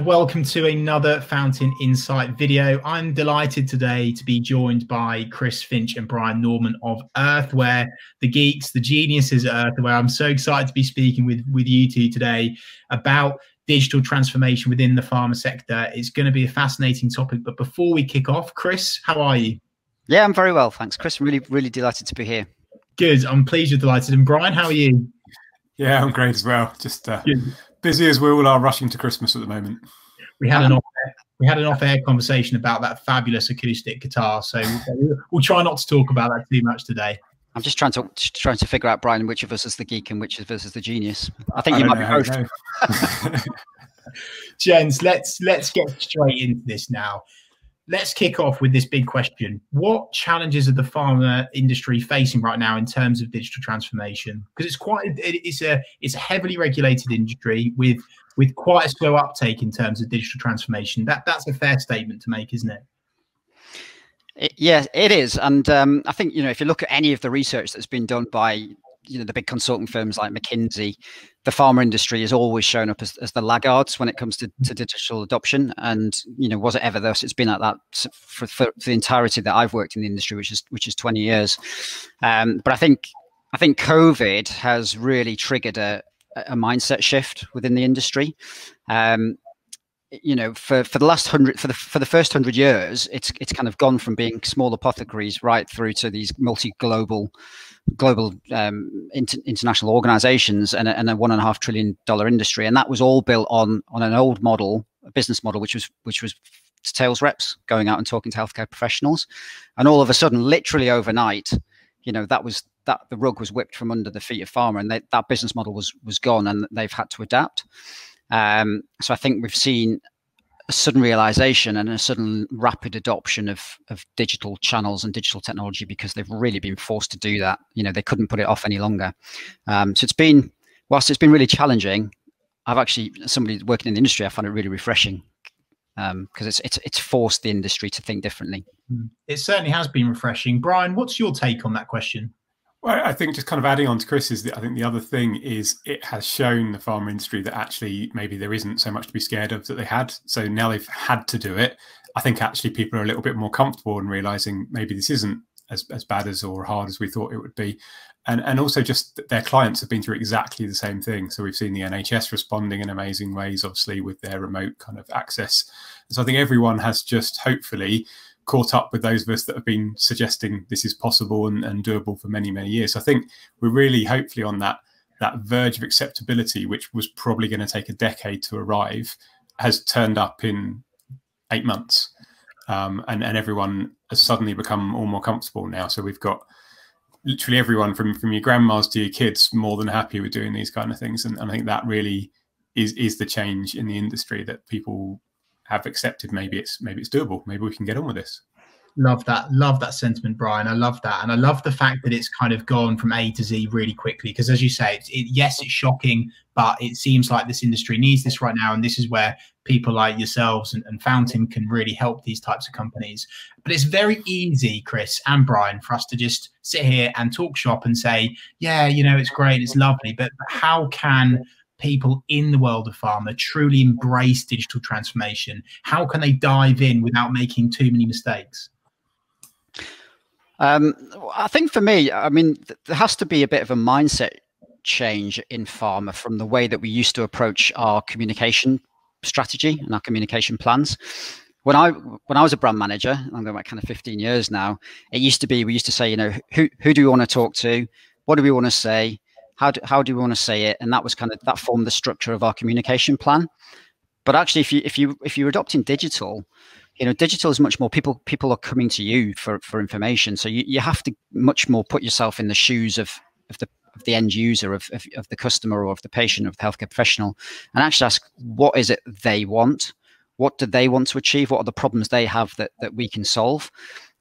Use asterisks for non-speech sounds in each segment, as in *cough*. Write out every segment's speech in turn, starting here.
and welcome to another Fountain Insight video. I'm delighted today to be joined by Chris Finch and Brian Norman of Earthware, the geeks, the geniuses at Earthware. I'm so excited to be speaking with, with you two today about digital transformation within the pharma sector. It's going to be a fascinating topic. But before we kick off, Chris, how are you? Yeah, I'm very well. Thanks, Chris. I'm Really, really delighted to be here. Good. I'm pleased you're delighted. And Brian, how are you? Yeah, I'm great as well. Just uh, busy as we all are rushing to Christmas at the moment. We had an um, off we had an off-air conversation about that fabulous acoustic guitar, so we'll try not to talk about that too much today. I'm just trying to trying to figure out, Brian, which of us is the geek and which of us is the genius. I think I you might be both. *laughs* *laughs* Gents, let's let's get straight into this now. Let's kick off with this big question. What challenges are the pharma industry facing right now in terms of digital transformation? Because it's quite it's a it's a heavily regulated industry with with quite a slow uptake in terms of digital transformation. That that's a fair statement to make, isn't it? It, yeah, it is, and um, I think you know if you look at any of the research that's been done by you know the big consulting firms like McKinsey, the pharma industry has always shown up as, as the laggards when it comes to, to digital adoption. And you know, was it ever thus? It's been like that for, for, the entirety that I've worked in the industry, which is which is 20 years. Um, but I think I think COVID has really triggered a, a mindset shift within the industry. Um, you know, for, for the last hundred, for the for the first hundred years, it's it's kind of gone from being small apothecaries right through to these multi-global global um, inter international organizations and a, and a one and a half trillion dollar industry, and that was all built on on an old model, a business model, which was which was sales reps going out and talking to healthcare professionals, and all of a sudden, literally overnight, you know that was that the rug was whipped from under the feet of pharma, and they, that business model was was gone, and they've had to adapt. Um, so I think we've seen a sudden realization and a sudden rapid adoption of of digital channels and digital technology because they've really been forced to do that. You know, they couldn't put it off any longer. Um, so it's been, whilst it's been really challenging, I've actually somebody working in the industry, I find it really refreshing because um, it's it's it's forced the industry to think differently. Hmm. It certainly has been refreshing. Brian, what's your take on that question? Well, I think just kind of adding on to Chris's, that I think the other thing is it has shown the pharma industry that actually maybe there isn't so much to be scared of that they had. So now they've had to do it. I think actually people are a little bit more comfortable in realizing maybe this isn't as, as bad as or hard as we thought it would be. And, and also just their clients have been through exactly the same thing. So we've seen the NHS responding in amazing ways, obviously with their remote kind of access. so I think everyone has just hopefully caught up with those of us that have been suggesting this is possible and, and doable for many, many years. So I think we're really hopefully on that that verge of acceptability, which was probably going to take a decade to arrive, has turned up in eight months. Um, and, and everyone has suddenly become all more comfortable now. So we've got literally everyone from, from your grandmas to your kids more than happy with doing these kind of things. And, and I think that really is, is the change in the industry that people have accepted maybe it's maybe it's doable. Maybe we can get on with this. Love that. Love that sentiment brian. I love that. And i love the fact that it's kind of gone from a to z really quickly. Because as you say it, yes it's shocking but it seems like this industry needs this right now. And this is where people like yourselves and, and fountain can really help these types of companies. But it's very easy chris and brian for us to just sit here and talk shop and say yeah you know it's great it's lovely but, but how can people in the world of pharma truly embrace digital transformation? How can they dive in without making too many mistakes? Um, I think for me, I mean, there has to be a bit of a mindset change in pharma from the way that we used to approach our communication strategy and our communication plans. When I when I was a brand manager, I'm going back kind of 15 years now. It used to be we used to say, you know, who who do we want to talk to? What do we want to say? How do, how do we want to say it? And that was kind of that formed the structure of our communication plan. But actually if you if you if you're adopting digital you know digital is much more people people are coming to you for for information. So you, you have to much more put yourself in the shoes of of the of the end user of, of, of the customer or of the patient of the healthcare professional and actually ask what is it they want? What do they want to achieve? What are the problems they have that that we can solve?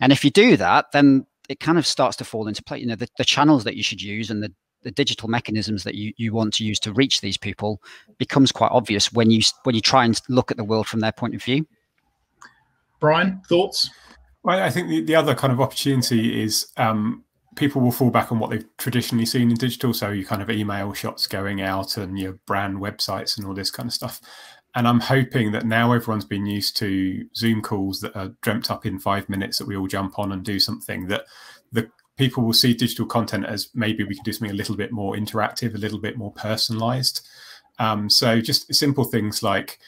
And if you do that then it kind of starts to fall into play. You know the, the channels that you should use and the the digital mechanisms that you, you want to use to reach these people becomes quite obvious when you when you try and look at the world from their point of view. Brian, thoughts? Well, I think the, the other kind of opportunity is um, people will fall back on what they've traditionally seen in digital. So you kind of email shots going out and your brand websites and all this kind of stuff. and I'm hoping that now everyone's been used to Zoom calls that are dreamt up in five minutes that we all jump on and do something that the people will see digital content as maybe we can do something a little bit more interactive, a little bit more personalized. Um, so just simple things like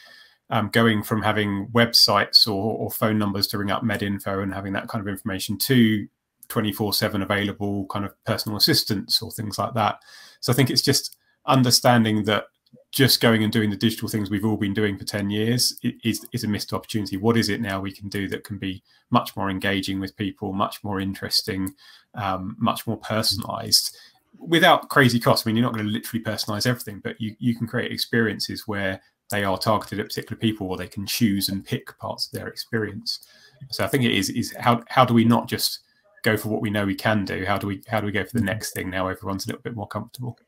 um, going from having websites or, or, phone numbers to ring up MedInfo and having that kind of information to 24 7 available kind of personal assistance or things like that. So I think it's just understanding that just going and doing the digital things we've all been doing for 10 years is, is a missed opportunity. What is it now we can do that can be much more engaging with people, much more interesting, um, much more personalized without crazy costs? I mean, you're not going to literally personalize everything, but you, you can create experiences where they are targeted at particular people or they can choose and pick parts of their experience. So I think it is, is how, how do we not just go for what we know we can do? How do we, how do we go for the next thing now everyone's a little bit more comfortable?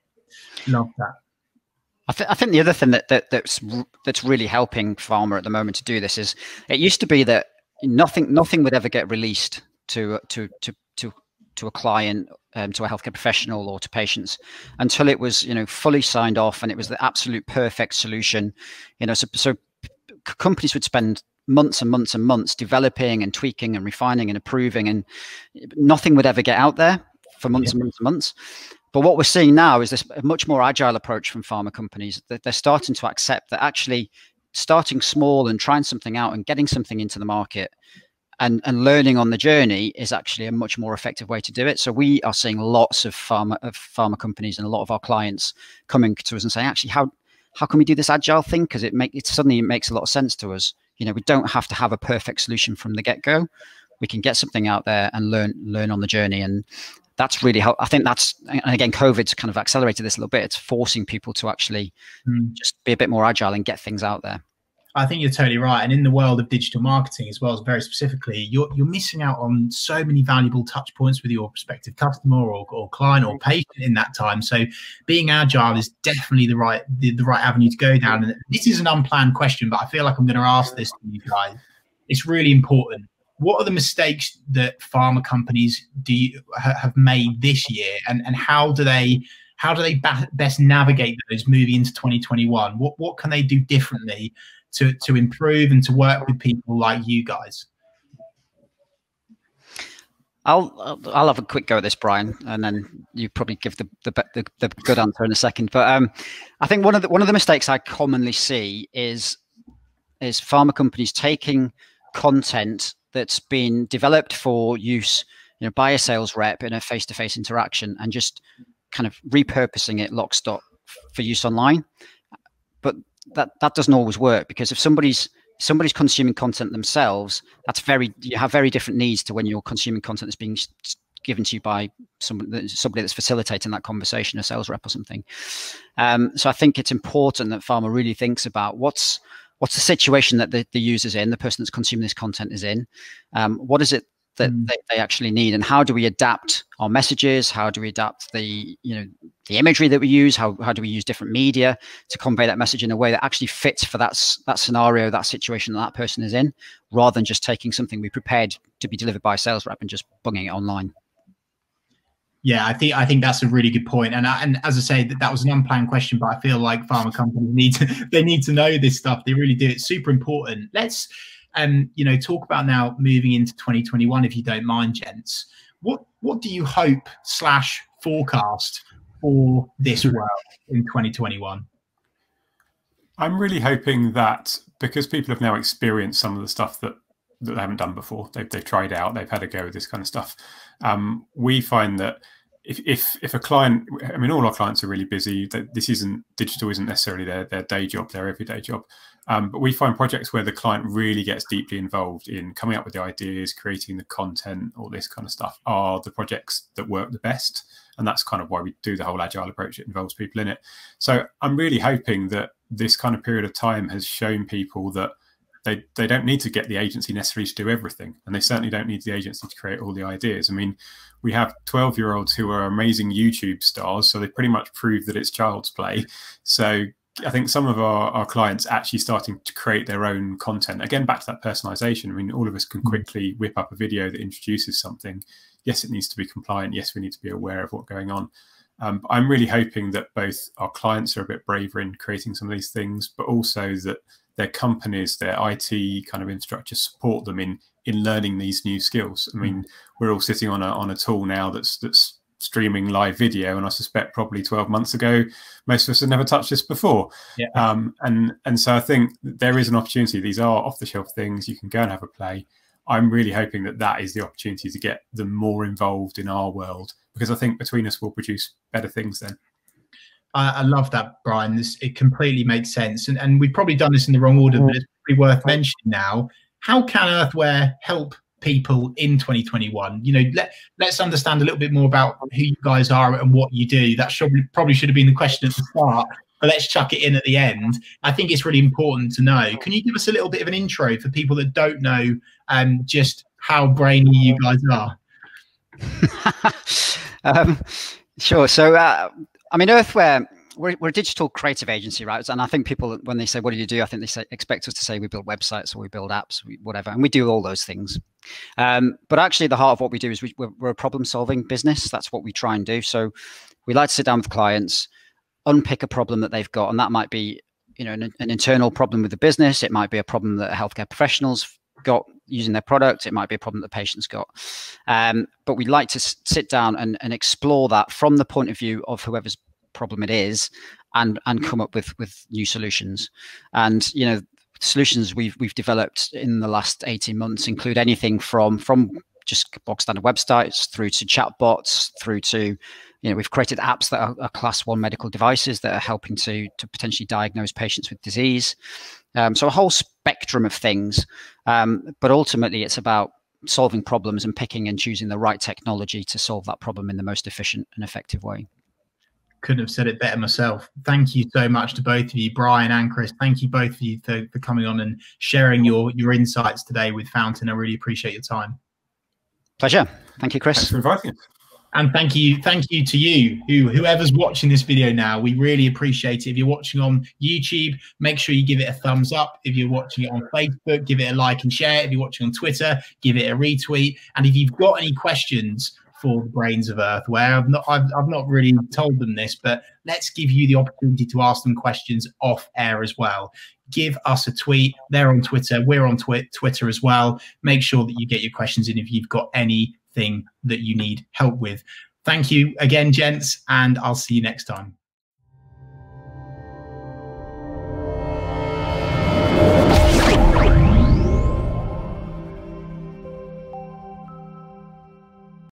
Love that. I, th- I, think the other thing that, that that's that's really helping pharma at the moment to do this is it used to be that nothing nothing would ever get released to to to to to a client um, to a healthcare professional or to patients until it was you know fully signed off and it was the absolute perfect solution you know so, so companies would spend months and months and months developing and tweaking and refining and approving and nothing would ever get out there for months yeah. and months and months but what we're seeing now is this much more agile approach from pharma companies that they're starting to accept that actually starting small and trying something out and getting something into the market and, and learning on the journey is actually a much more effective way to do it. So we are seeing lots of pharma of pharma companies and a lot of our clients coming to us and saying, actually, how how can we do this agile thing? Because it make it suddenly it makes a lot of sense to us. You know, we don't have to have a perfect solution from the get go. We can get something out there and learn learn on the journey. And that's really how I think that's and again COVID's kind of accelerated this a little bit. It's forcing people to actually mm. just be a bit more agile and get things out there. I think you're totally right. And in the world of digital marketing as well as very specifically, you're you're missing out on so many valuable touch points with your prospective customer or, or client or patient in that time. So being agile is definitely the right the, the right avenue to go down. And this is an unplanned question, but I feel like I'm going to ask this to you guys. It's really important what are the mistakes that pharma companies do you, have made this year, and and how do they how do they ba- best navigate those moving into 2021? What what can they do differently to to improve and to work with people like you guys? I'll I'll have a quick go at this, Brian, and then you probably give the the, the, the good answer in a second. But um, I think one of the one of the mistakes I commonly see is is pharma companies taking content that's been developed for use you know by a sales rep in a face-to-face interaction and just kind of repurposing it lock stock for use online. But that that doesn't always work because if somebody's somebody's consuming content themselves that's very you have very different needs to when you're consuming content that's being given to you by somebody, somebody that's facilitating that conversation a sales rep or something. Um, so i think it's important that pharma really thinks about what's what's the situation that the, the user's in, the person that's consuming this content is in. Um, what is it that mm. they, they, actually need, and how do we adapt our messages? How do we adapt the you know the imagery that we use? How how do we use different media to convey that message in a way that actually fits for that that scenario, that situation that that person is in, rather than just taking something we prepared to be delivered by a sales rep and just bunging it online. Yeah, I think I think that's a really good point. And I, and as I say, that that was an unplanned question, but I feel like pharma companies *laughs* need to they need to know this stuff. They really do. It's super important. Let's um you know talk about now moving into 2021, if you don't mind, gents. What what do you hope slash forecast for this world in 2021? I'm really hoping that because people have now experienced some of the stuff that that they haven't done before. They've, they've tried out, they've had a go with this kind of stuff. Um, we find that if, if, if a client, I mean, all our clients are really busy. That this isn't digital, isn't necessarily their, their day job, their everyday job. Um, but we find projects where the client really gets deeply involved in coming up with the ideas, creating the content, all this kind of stuff are the projects that work the best. And that's kind of why we do the whole agile approach. It involves people in it. So I'm really hoping that this kind of period of time has shown people that they they don't need to get the agency necessarily to do everything, and they certainly don't need the agency to create all the ideas. I mean, we have twelve year olds who are amazing YouTube stars, so they pretty much prove that it's child's play. So I think some of our, our clients actually starting to create their own content. Again, back to that personalization. I mean, all of us can mm. quickly whip up a video that introduces something. Yes, it needs to be compliant. Yes, we need to be aware of what's going on. Um, I'm really hoping that both our clients are a bit braver in creating some of these things, but also that their companies, their IT kind of infrastructure support them in in learning these new skills. I mean, we're all sitting on a on a tool now that's that's streaming live video, and I suspect probably 12 months ago, most of us had never touched this before. Yeah. Um, and and so I think there is an opportunity. These are off the shelf things. You can go and have a play. I'm really hoping that that is the opportunity to get them more involved in our world because I think between us we'll produce better things then. I, I love that, Brian. This it completely makes sense, and and we've probably done this in the wrong order, but it's pretty worth mentioning now. How can Earthware help people in 2021 you know let, let's understand a little bit more about who you guys are and what you do. That should probably should have been the question at the start but let's chuck it in at the end. I think it's really important to know. Can you give us a little bit of an intro for people that don't know um, just how brainy you guys are? *laughs* Um, sure. So uh, i mean earthware we're, we're a digital creative agency, right? And I think people, when they say, "What do you do?" I think they say, expect us to say we build websites or we build apps, whatever, and we do all those things. Um, but actually, the heart of what we do is we, we're, we're a problem-solving business. That's what we try and do. So we like to sit down with clients, unpick a problem that they've got, and that might be, you know, an, an internal problem with the business. It might be a problem that healthcare professionals got using their product. It might be a problem that the patient's got. Um, but we'd like to sit down and, and explore that from the point of view of whoever's problem it is and and come up with with new solutions and you know solutions we've we've developed in the last 18 months include anything from from just box standard websites through to chatbots through to you know we've created apps that are, are, class one medical devices that are helping to to potentially diagnose patients with disease um, so a whole spectrum of things um, but ultimately it's about solving problems and picking and choosing the right technology to solve that problem in the most efficient and effective way couldn't have said it better myself. Thank you so much to both of you, Brian and Chris. Thank you both of you for, for coming on and sharing your your insights today with Fountain. I really appreciate your time. Pleasure. Thank you, Chris. Thanks for inviting us. And thank you, thank you to you, who whoever's watching this video now. We really appreciate it. If you're watching on YouTube, make sure you give it a thumbs up. If you're watching it on Facebook, give it a like and share. If you're watching on Twitter, give it a retweet. And if you've got any questions for the brains of Earthware. I've not I've, I've not really told them this, but let's give you the opportunity to ask them questions off air as well. Give us a tweet. They're on Twitter. We're on twi- Twitter as well. Make sure that you get your questions in if you've got anything that you need help with. Thank you again, gents, and I'll see you next time.